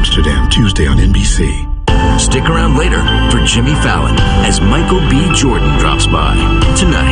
Amsterdam, Tuesday on NBC. Stick around later for Jimmy Fallon as Michael B. Jordan drops by tonight.